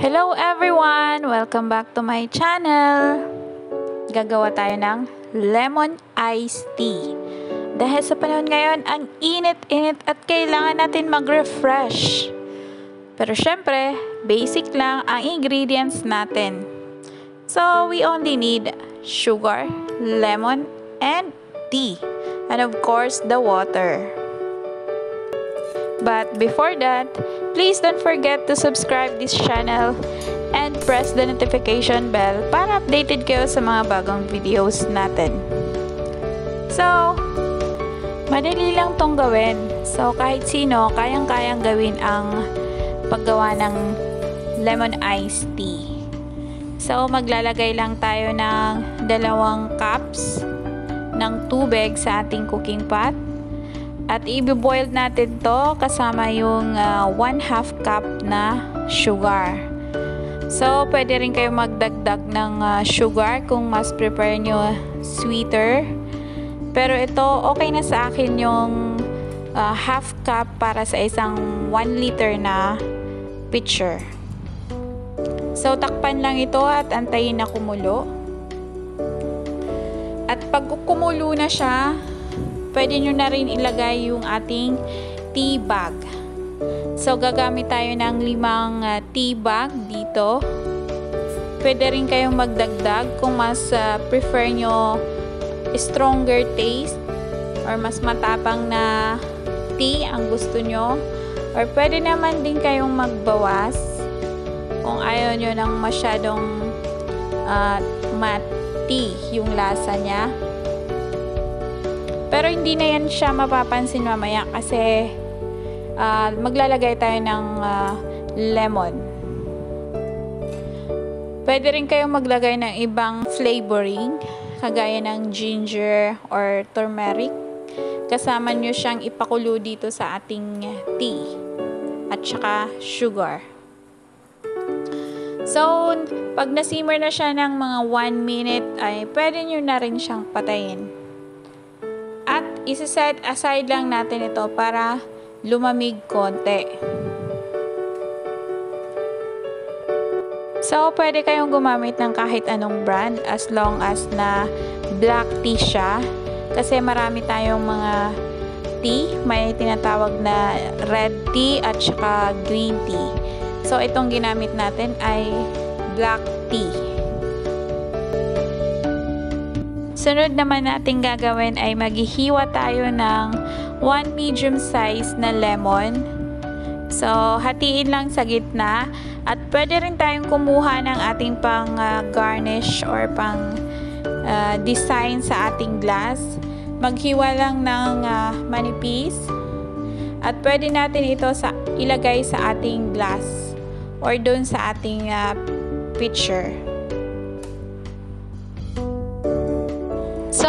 Hello everyone! Welcome back to my channel! Gagawa tayo ng lemon iced tea. Dahil sa panahon ngayon, ang init-init at kailangan natin mag-refresh. Pero syempre, basic lang ang ingredients natin. So, we only need sugar, lemon, and tea. And of course, the water. But before that, please don't forget to subscribe this channel and press the notification bell para updated kayo sa mga bagong videos natin. So, madali lang tong gawin. So, kahit sino, kayang-kayang gawin ang paggawa ng lemon iced tea. So, maglalagay lang tayo ng dalawang cups ng tubig sa ating cooking pot. At i-boil natin to kasama yung 1 uh, half cup na sugar. So, pwede rin kayo magdagdag ng uh, sugar kung mas prepare nyo sweeter. Pero ito, okay na sa akin yung uh, half cup para sa isang 1 liter na pitcher. So, takpan lang ito at antayin na kumulo. At pag kumulo na siya, pwede nyo na rin ilagay yung ating tea bag. So, gagamit tayo ng limang uh, tea bag dito. Pwede rin kayong magdagdag kung mas uh, prefer nyo stronger taste or mas matapang na tea ang gusto nyo. Or pwede naman din kayong magbawas kung ayaw nyo ng masyadong uh, matte yung lasa niya. Pero hindi na yan siya mapapansin mamaya kasi uh, maglalagay tayo ng uh, lemon. Pwede rin kayong maglagay ng ibang flavoring kagaya ng ginger or turmeric. Kasama nyo siyang ipakulo dito sa ating tea at saka sugar. So, pag nasimmer na siya ng mga 1 minute ay pwede nyo na rin siyang patayin isa-set aside lang natin ito para lumamig konti. So, pwede kayong gumamit ng kahit anong brand as long as na black tea siya. Kasi marami tayong mga tea. May tinatawag na red tea at saka green tea. So, itong ginamit natin ay black tea. Sunod naman natin gagawin ay maghihiwa tayo ng 1 medium size na lemon. So, hatiin lang sa gitna. At pwede rin tayong kumuha ng ating pang uh, garnish or pang uh, design sa ating glass. Maghiwa lang ng uh, manipis. At pwede natin ito sa, ilagay sa ating glass or doon sa ating uh, pitcher.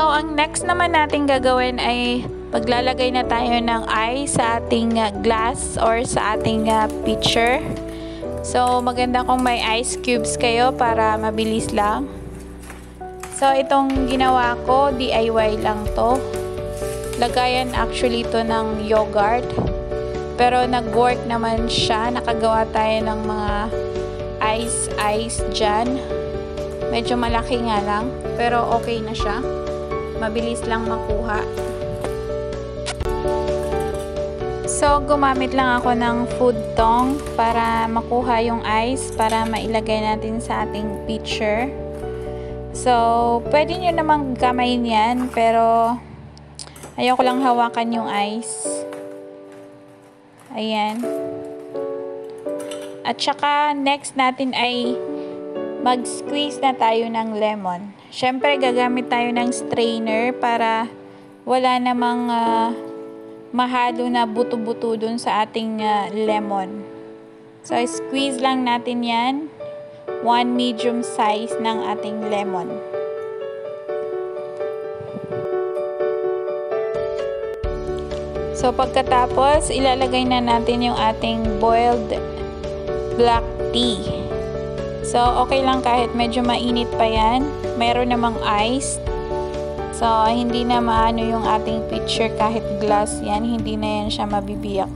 So, ang next naman natin gagawin ay paglalagay na tayo ng ice sa ating uh, glass or sa ating uh, pitcher. So, maganda kung may ice cubes kayo para mabilis lang. So, itong ginawa ko, DIY lang to. Lagayan actually to ng yogurt. Pero nag-work naman siya. Nakagawa tayo ng mga ice-ice dyan. Medyo malaki nga lang. Pero okay na siya mabilis lang makuha. So, gumamit lang ako ng food tong para makuha yung ice para mailagay natin sa ating pitcher. So, pwede nyo namang gamayin yan, pero ayoko lang hawakan yung ice. Ayan. At saka, next natin ay mag-squeeze na tayo ng lemon. Siyempre, gagamit tayo ng strainer para wala namang uh, mahalo na buto-buto dun sa ating uh, lemon. So, squeeze lang natin yan. One medium size ng ating lemon. So, pagkatapos, ilalagay na natin yung ating boiled black tea. So, okay lang kahit medyo mainit pa yan. Meron namang ice. So, hindi na maano yung ating pitcher kahit glass yan. Hindi na yan siya mabibiyak.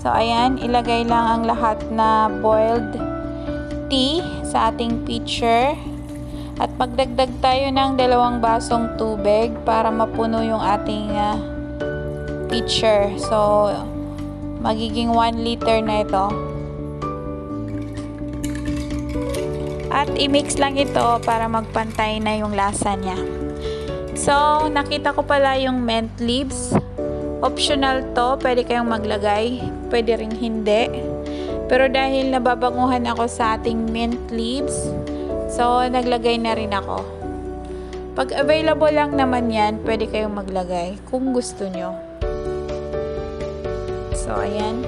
So, ayan, ilagay lang ang lahat na boiled tea sa ating pitcher. At magdagdag tayo ng dalawang basong tubig para mapuno yung ating uh, pitcher. So, magiging 1 liter na ito. At i-mix lang ito para magpantay na yung lasa niya. So, nakita ko pala yung mint leaves. Optional to, pwede kayong maglagay, pwede rin hindi. Pero dahil nababanguhan ako sa ating mint leaves, so naglagay na rin ako. Pag available lang naman yan, pwede kayong maglagay kung gusto nyo. So, ayan.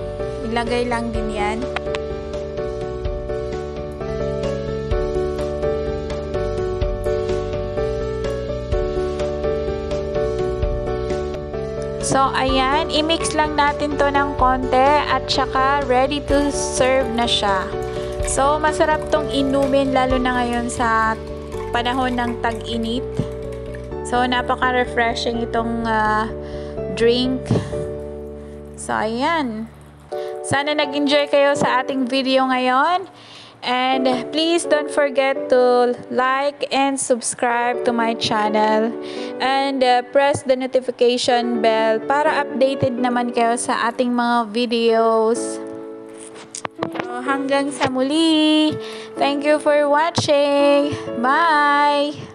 Ilagay lang din yan. So, ayan, i-mix lang natin to ng konti at saka ready to serve na siya. So, masarap tong inumin lalo na ngayon sa panahon ng tag-init. So, napaka-refreshing itong uh, drink. So, ayan. Sana nag-enjoy kayo sa ating video ngayon. And please don't forget to like and subscribe to my channel. And uh, press the notification bell para updated naman kayo sa ating mga videos. So, hanggang sa muli. Thank you for watching. Bye!